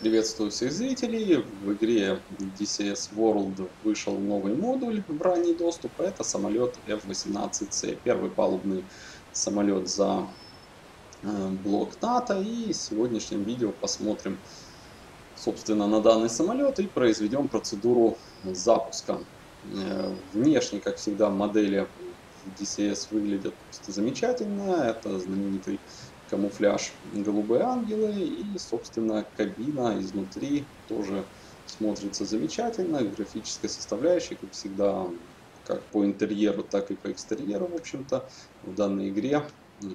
Приветствую всех зрителей. В игре DCS World вышел новый модуль в ранний доступ. Это самолет F-18C. Первый палубный самолет за э, блок НАТО. И в сегодняшнем видео посмотрим, собственно, на данный самолет и произведем процедуру запуска. Э, внешне, как всегда, модели DCS выглядят просто замечательно. Это знаменитый камуфляж голубые ангелы и, собственно, кабина изнутри тоже смотрится замечательно. Графическая составляющая, как всегда, как по интерьеру, так и по экстерьеру, в общем-то, в данной игре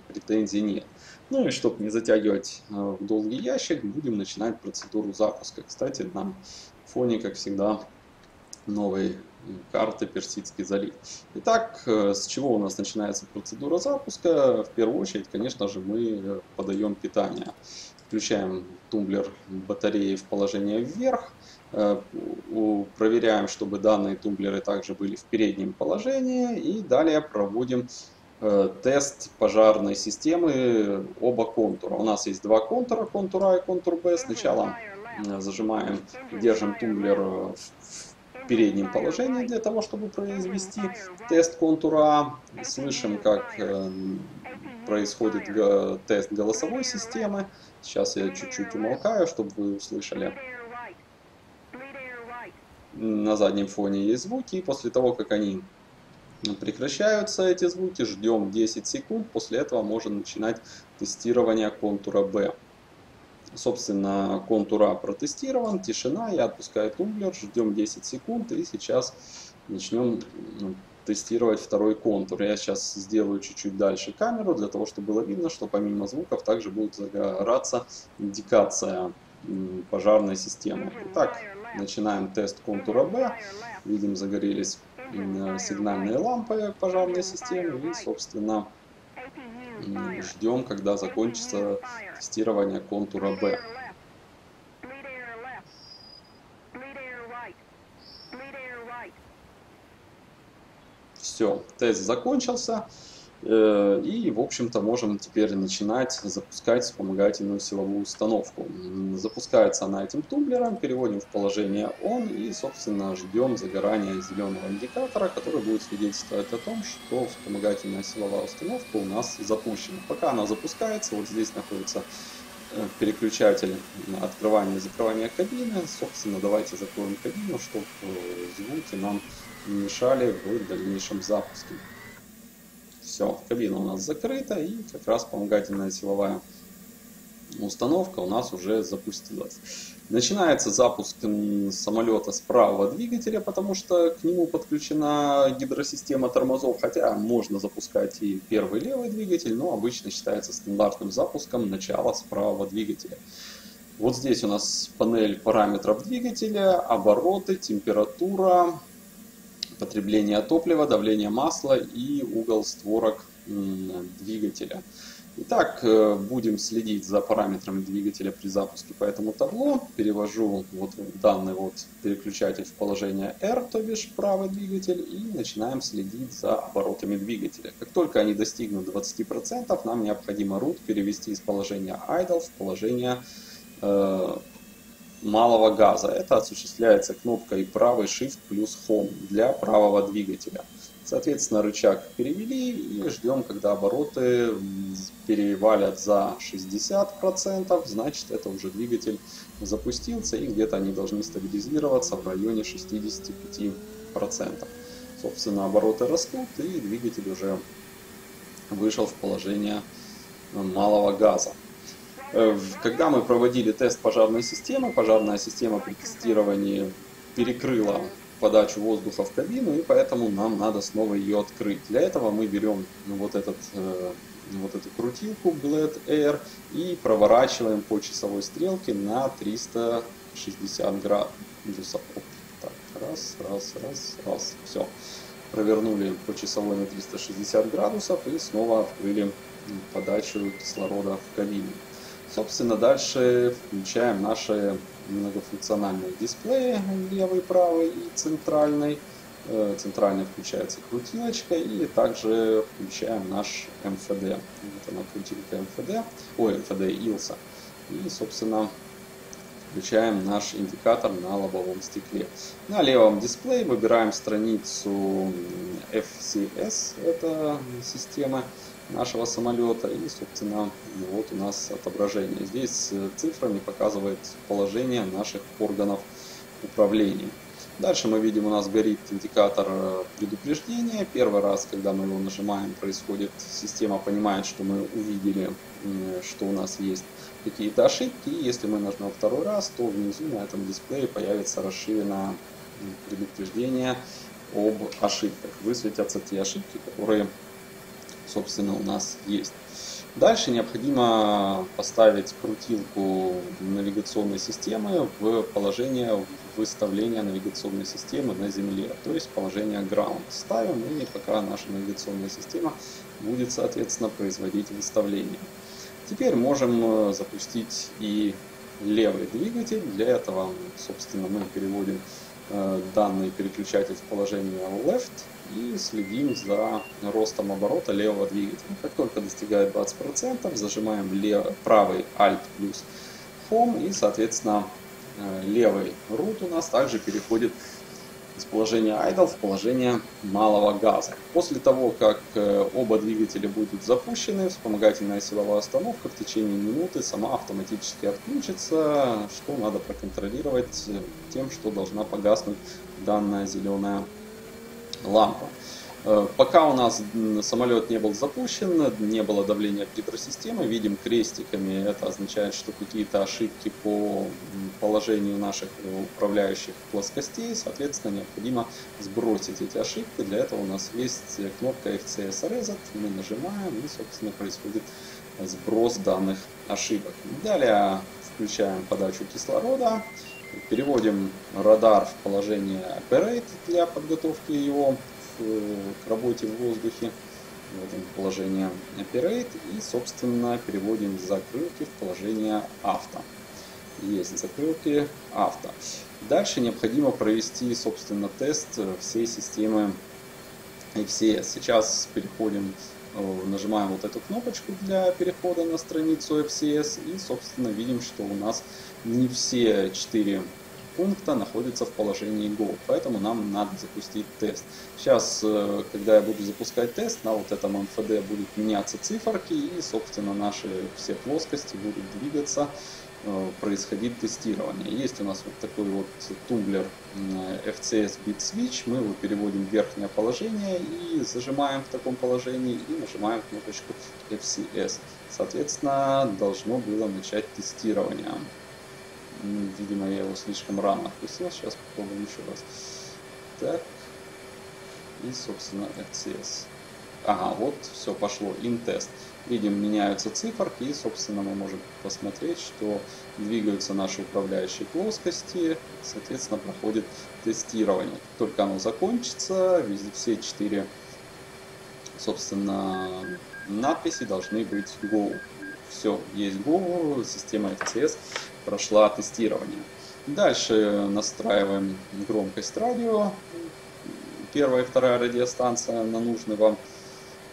претензий нет. Ну и чтобы не затягивать э, в долгий ящик, будем начинать процедуру запуска. Кстати, на фоне, как всегда, новой карты Персидский залив. Итак, э, с чего у нас начинается процедура запуска? В первую очередь, конечно же, мы подаем питание. Включаем тумблер батареи в положение вверх. Э, проверяем, чтобы данные тумблеры также были в переднем положении. И далее проводим э, тест пожарной системы оба контура. У нас есть два контура, контур А и контур Б. Сначала зажимаем, держим тумблер в переднем положении для того, чтобы произвести тест контура. Слышим, как э, происходит тест голосовой системы. Сейчас я чуть-чуть умолкаю, чтобы вы услышали. На заднем фоне есть звуки, и после того, как они прекращаются, эти звуки, ждем 10 секунд, после этого можно начинать тестирование контура B. Собственно, контур А протестирован, тишина, я отпускаю тумблер, ждем 10 секунд и сейчас начнем ну, тестировать второй контур. Я сейчас сделаю чуть-чуть дальше камеру, для того, чтобы было видно, что помимо звуков также будет загораться индикация пожарной системы. Итак, начинаем тест контура B. Видим, загорелись сигнальные лампы пожарной системы и, собственно, ждем, когда закончится тестирование контура B. Все, тест закончился. Э, и, в общем-то, можем теперь начинать запускать вспомогательную силовую установку. Запускается она этим тумблером, переводим в положение ON и, собственно, ждем загорания зеленого индикатора, который будет свидетельствовать о том, что вспомогательная силовая установка у нас запущена. Пока она запускается, вот здесь находится э, переключатель открывания и закрывания кабины. Собственно, давайте закроем кабину, чтобы э, звуки нам мешали в дальнейшем запуске. Все, кабина у нас закрыта и как раз вспомогательная силовая установка у нас уже запустилась. Начинается запуск самолета с правого двигателя, потому что к нему подключена гидросистема тормозов, хотя можно запускать и первый левый двигатель, но обычно считается стандартным запуском начала с правого двигателя. Вот здесь у нас панель параметров двигателя, обороты, температура, потребление топлива, давление масла и угол створок двигателя. Итак, э, будем следить за параметрами двигателя при запуске по этому табло. Перевожу вот данный вот переключатель в положение R, то бишь правый двигатель, и начинаем следить за оборотами двигателя. Как только они достигнут 20%, нам необходимо root перевести из положения idle в положение э, малого газа. Это осуществляется кнопкой правый Shift плюс Home для правого двигателя. Соответственно, рычаг перевели и ждем, когда обороты перевалят за 60%, значит это уже двигатель запустился и где-то они должны стабилизироваться в районе 65%. Собственно, обороты растут и двигатель уже вышел в положение малого газа. Э, когда мы проводили тест пожарной системы, пожарная система при тестировании перекрыла подачу воздуха в кабину, и поэтому нам надо снова ее открыть. Для этого мы берем вот, этот, э, вот эту крутилку Glad Air и проворачиваем по часовой стрелке на 360 градусов. Так, раз, раз, раз, раз. Все. Провернули по часовой на 360 градусов и снова открыли подачу кислорода в кабину. Собственно, дальше включаем наши многофункциональные дисплеи, левый, правый и центральный. Э, центральный включается крутилочка и также включаем наш МФД. Вот она крутилка МФД, ой, МФД Илса. И, собственно, включаем наш индикатор на лобовом стекле. На левом дисплее выбираем страницу FCS, это система нашего самолета, и, собственно, вот у нас отображение. Здесь цифрами показывает положение наших органов управления. Дальше мы видим, у нас горит индикатор э, предупреждения. Первый раз, когда мы его нажимаем, происходит, система понимает, что мы увидели, что у нас есть какие-то ошибки. И если мы нажмем второй раз, то внизу на этом дисплее появится расширенное предупреждение об ошибках. Высветятся те ошибки, которые, собственно, у нас есть. Дальше необходимо поставить крутилку навигационной системы в положение выставления навигационной системы на Земле, то есть положение ground. Ставим и пока наша навигационная система будет, соответственно, производить выставление. Теперь можем э, запустить и левый двигатель. Для этого, собственно, мы переводим э, данный переключатель в положение left и следим за ростом оборота левого двигателя. Как только достигает 20%, зажимаем лев... правый Alt плюс Home и, соответственно, э, левый root у нас также переходит из положения idle в положение малого газа. После того, как э, оба двигателя будут запущены, вспомогательная силовая установка в течение минуты сама автоматически отключится, что надо проконтролировать тем, что должна погаснуть данная зеленая лампа. Э, пока у нас самолет не был запущен, не было давления гидросистемы, видим крестиками, это означает, что какие-то ошибки по положению наших управляющих плоскостей, соответственно, необходимо сбросить эти ошибки. Для этого у нас есть кнопка FCS Reset, мы нажимаем и, собственно, происходит сброс данных ошибок. Далее включаем подачу кислорода, переводим радар в положение Operate для подготовки его к работе в воздухе. Вводим положение Operate и, собственно, переводим закрылки в положение авто. Есть закрылки авто. Дальше необходимо провести, собственно, тест всей системы FCS. Сейчас переходим, э, нажимаем вот эту кнопочку для перехода на страницу FCS и, собственно, видим, что у нас не все четыре пункта находится в положении Go, поэтому нам надо запустить тест. Сейчас, э, когда я буду запускать тест, на вот этом MFD будут меняться циферки и, собственно, наши все плоскости будут двигаться, э, происходить тестирование. Есть у нас вот такой вот тумблер FCS Bit Switch, мы его переводим в верхнее положение и зажимаем в таком положении и нажимаем кнопочку FCS. Соответственно, должно было начать тестирование. Видимо, я его слишком рано отпустил. Сейчас попробуем еще раз. Так. И, собственно, FCS. Ага, вот все пошло. In-тест. Видим, меняются циферки, и, собственно, мы можем посмотреть, что двигаются наши управляющие плоскости, соответственно, проходит тестирование. Только оно закончится, все четыре, собственно, надписи должны быть Go. Все, есть Go, система FCS прошла тестирование. Дальше настраиваем громкость радио. Первая и вторая радиостанция на нужный вам,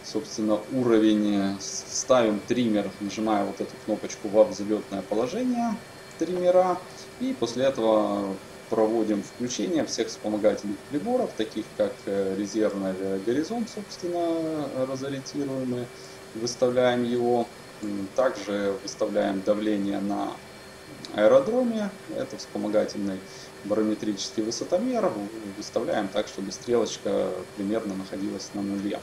собственно, уровень. Ставим триммер, нажимая вот эту кнопочку во взлетное положение триммера. И после этого проводим включение всех вспомогательных приборов, таких как э, резервный горизонт, собственно, разориентируемый. Выставляем его. Также выставляем давление на аэродроме. Это вспомогательный барометрический высотомер. Выставляем так, чтобы стрелочка примерно находилась на нуле.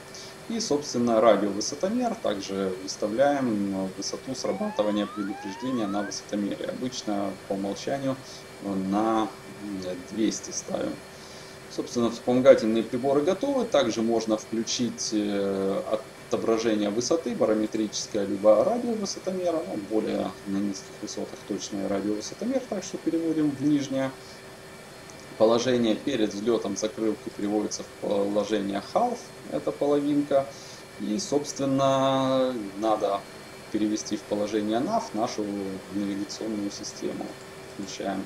И, собственно, радиовысотомер. Также выставляем высоту срабатывания предупреждения на высотомере. Обычно по умолчанию на 200 ставим. Собственно, вспомогательные приборы готовы. Также можно включить э, отображение высоты барометрическое, либо радиовысотомера, ну, более на низких высотах точное радиовысотомер, так что переводим в нижнее положение. Перед взлетом закрылки переводится в положение half, это половинка. И, собственно, надо перевести в положение nav нашу навигационную систему. Включаем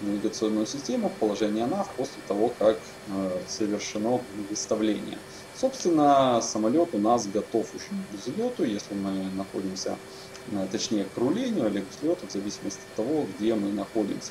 навигационную систему в положение nav после того, как э, совершено выставление. Собственно, самолет у нас готов уже к взлету, если мы находимся точнее к рулению или к взлету, в зависимости от того, где мы находимся.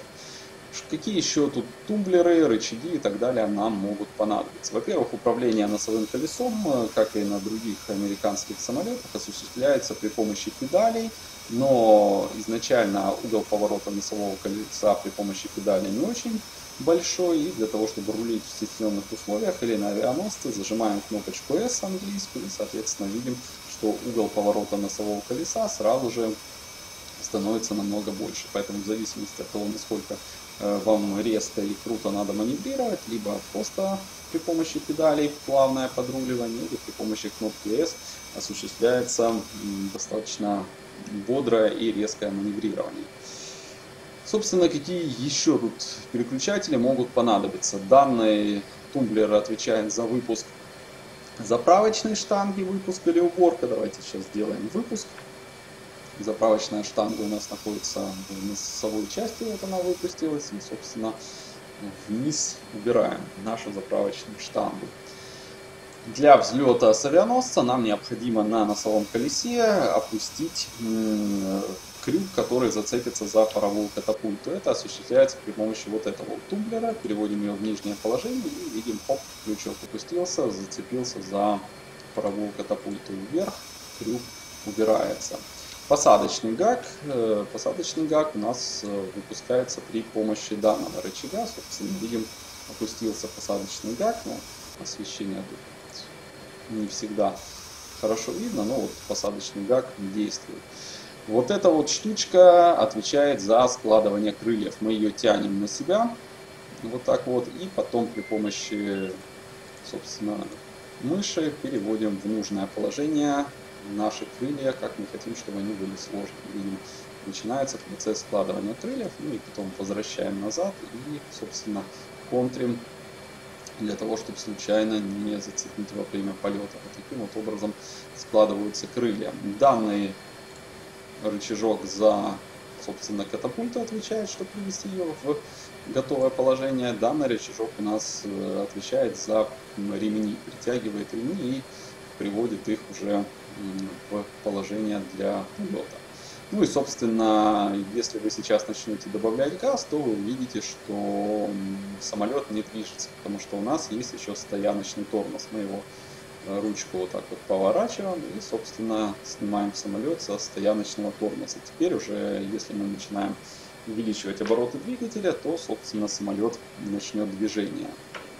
Какие еще тут тумблеры, рычаги и так далее нам могут понадобиться? Во-первых, управление носовым колесом, э, как и на других американских самолетах, осуществляется при помощи педалей, но изначально угол поворота носового колеса при помощи педали не очень большой, и для того, чтобы рулить в стесненных условиях или на авианосце, зажимаем кнопочку S английскую и, соответственно, видим, что угол поворота носового колеса сразу же становится намного больше. Поэтому в зависимости от того, насколько вам резко и круто надо маневрировать, либо просто при помощи педалей плавное подруливание, или при помощи кнопки S осуществляется достаточно бодрое и резкое маневрирование. Собственно, какие еще тут переключатели могут понадобиться? Данный тумблер отвечает за выпуск заправочной штанги, выпуск или уборка. Давайте сейчас сделаем выпуск. Заправочная штанга у нас находится в носовой части, вот она выпустилась, и, собственно, вниз убираем нашу заправочную штангу. Для взлета с авианосца нам необходимо на носовом колесе опустить крюк, который зацепится за паровую катапульту. Это осуществляется при помощи вот этого тумблера. Переводим ее в нижнее положение и видим, хоп, крючок опустился, зацепился за паровую катапульту вверх, крюк убирается. Посадочный гак. Э, посадочный гак у нас э, выпускается при помощи данного рычага. Собственно, видим, опустился посадочный гак. Но освещение не всегда хорошо видно, но вот посадочный гак действует. Вот эта вот штучка отвечает за складывание крыльев. Мы ее тянем на себя, вот так вот, и потом при помощи, собственно, мыши переводим в нужное положение наши крылья, как мы хотим, чтобы они были сложны. Видим, начинается процесс складывания крыльев, ну и потом возвращаем назад и, собственно, контрим для того, чтобы случайно не зацепить во время полета. Вот таким вот образом складываются крылья. Данные рычажок за, собственно, катапульту отвечает, чтобы привести ее в готовое положение. Данный рычажок у нас э, отвечает за ремни, притягивает ремни и приводит их уже в положение для полета. Ну и, собственно, если вы сейчас начнете добавлять газ, то вы увидите, что самолет не движется, потому что у нас есть еще стояночный тормоз. Мы его ручку вот так вот поворачиваем и, собственно, снимаем самолет со стояночного тормоза. Теперь уже, если мы начинаем увеличивать обороты двигателя, то, собственно, самолет начнет движение.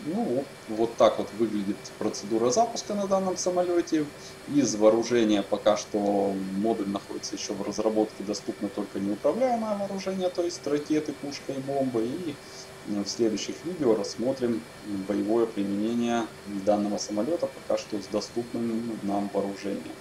Ну, вот так вот выглядит процедура запуска на данном самолете. Из вооружения пока что модуль находится еще в разработке, доступно только неуправляемое вооружение, то есть ракеты, пушка и бомбы. И в следующих видео рассмотрим боевое применение данного самолета пока что с доступным нам вооружением.